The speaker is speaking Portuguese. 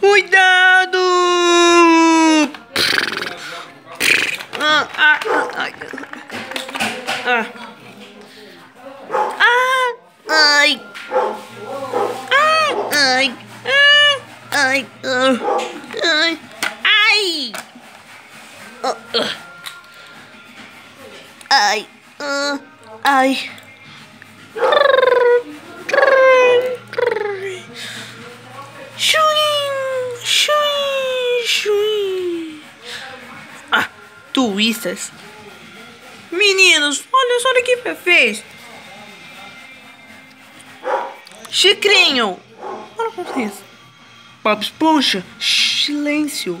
Cuidado! Ah, ah, ah, ah. Ah, ai. Ah, ai. Ah, ai. Ah, ai. Ai. Ah, ah. Ai. Ah, ai. Turistas. Meninos, olha só o que fez. Chicrinho. Olha o que fez. Bob Esponja, silêncio.